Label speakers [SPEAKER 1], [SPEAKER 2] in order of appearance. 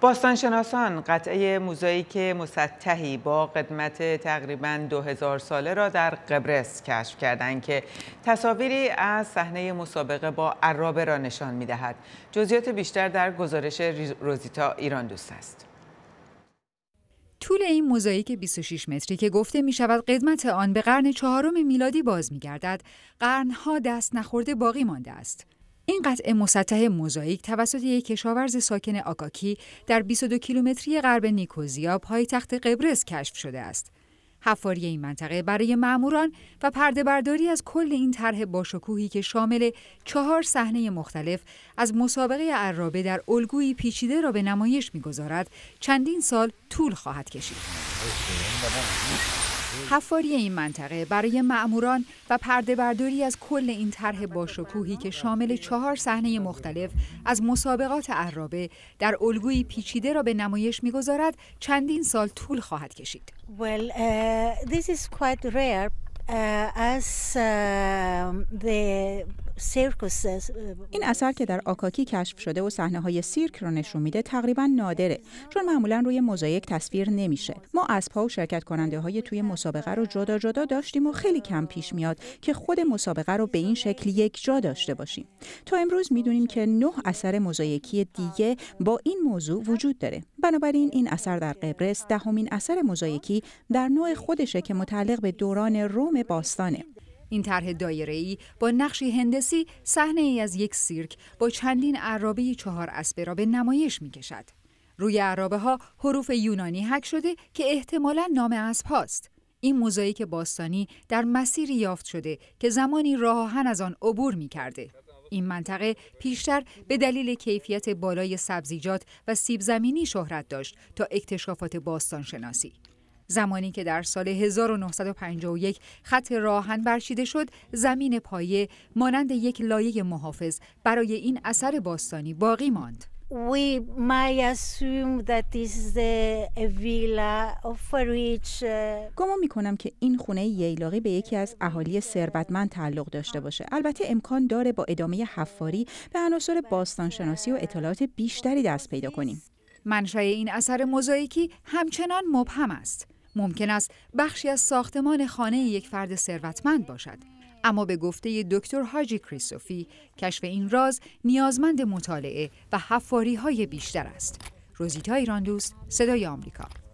[SPEAKER 1] باستانشناسان قطعه موزاییک مسطحی با قدمت تقریبا 2000 ساله را در قبرس کشف کردند که تصاویری از صحنه مسابقه با عرابه را نشان می‌دهد. جزئیات بیشتر در گزارش روزیتا ایران دوست است.
[SPEAKER 2] طول این موزاییک 26 متری که گفته می شود قدمت آن به قرن چهارم میلادی باز می گردد، قرنها دست نخورده باقی مانده است. این قطعه مسطح موزاییک توسط یک کشاورز ساکن آکاکی در 22 کیلومتری غرب نیکوزیا پایتخت قبرس کشف شده است. حفاری این منطقه برای معموران و پرده برداری از کل این طرح باشکوهی که شامل چهار صحنه مختلف از مسابقه عرابه در الگویی پیچیده را به نمایش می‌گذارد چندین سال طول خواهد کشید. حفاری این منطقه برای معموران و پرده برداری از کل این طرح باشکوهی که شامل چهار صحنه مختلف از مسابقات عرابه در الگوی پیچیده را به نمایش می‌گذارد چندین سال طول خواهد کشید.
[SPEAKER 3] Well, uh, this is quite rare uh, as uh, the
[SPEAKER 4] این اثر که در آکاکی کشف شده و صحنه های سیرک رو نشون میده تقریبا نادره چون معمولا روی موزاییک تصویر نمیشه. ما اسبها و شرکت کننده های توی مسابقه رو جدا جدا داشتیم و خیلی کم پیش میاد که خود مسابقه رو به این شکل یک جا داشته باشیم. تا امروز می‌دونیم که نه اثر موزاییکی دیگه با این موضوع وجود داره. بنابراین این اثر در قبرس دهمین اثر موزاییکی در نوع خودشه که متعلق به دوران روم باستانه.
[SPEAKER 2] این طرح دایره‌ای با نقشی هندسی صحنه ای از یک سیرک با چندین عرابه چهار اسبه را به نمایش می کشد. روی عرابه ها حروف یونانی حک شده که احتمالا نام اسب هاست. این موزاییک باستانی در مسیری یافت شده که زمانی راهن از آن عبور می کرده. این منطقه پیشتر به دلیل کیفیت بالای سبزیجات و سیب زمینی شهرت داشت تا اکتشافات باستان شناسی. زمانی که در سال 1951 خط راهن برچیده شد زمین پایه مانند یک لایه محافظ برای این اثر باستانی باقی ماند
[SPEAKER 3] We might assume that this is the villa of which
[SPEAKER 4] گمان می‌کنم که این خونه ییلاقی به یکی از اهالی ثروتمند تعلق داشته باشه. البته امکان داره با ادامه حفاری به عناصر باستانشناسی و اطلاعات بیشتری دست پیدا کنیم.
[SPEAKER 2] منشأ این اثر موزاییکی همچنان مبهم است. ممکن است بخشی از ساختمان خانه یک فرد ثروتمند باشد. اما به گفته دکتر هاجی کریستوفی کشف این راز نیازمند مطالعه و حفاری های بیشتر است. روزیتا ایران دوست صدای آمریکا.